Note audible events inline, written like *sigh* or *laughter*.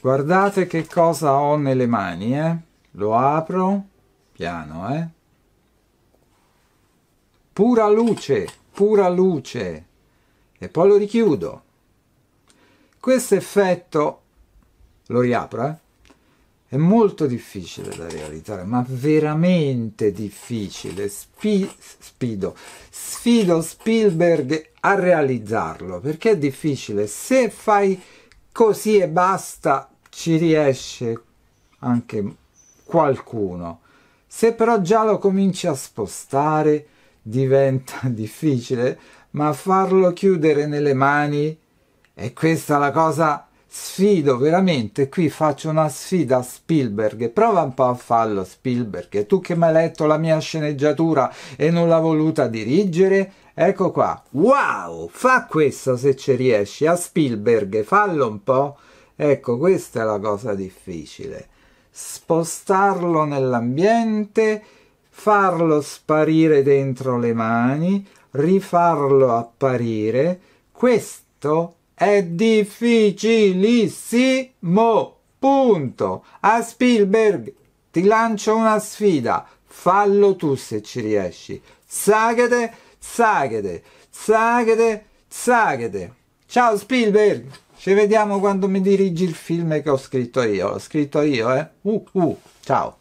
Guardate che cosa ho nelle mani, eh? Lo apro, piano, eh? Pura luce, pura luce. E poi lo richiudo. Questo effetto, lo riapro, eh? È molto difficile da realizzare, ma veramente difficile. Spi- spido, sfido Spielberg a realizzarlo, perché è difficile. Se fai così e basta, ci riesce anche qualcuno. Se però già lo cominci a spostare, diventa *laughs* difficile, ma farlo chiudere nelle mani è questa la cosa sfido veramente qui faccio una sfida a Spielberg. Prova un po' a farlo Spielberg. Tu che mi hai letto la mia sceneggiatura e non l'ha voluta dirigere? Ecco qua. Wow! Fa questo se ci riesci a Spielberg. Fallo un po' ecco questa è la cosa difficile. Spostarlo nell'ambiente farlo sparire dentro le mani rifarlo apparire. Questo è difficilissimo. Punto. A Spielberg ti lancio una sfida. Fallo tu se ci riesci. Sagade, sagade, sagade, sagade. Ciao Spielberg. Ci vediamo quando mi dirigi il film che ho scritto io. L'ho scritto io, eh? Uh, uh. Ciao.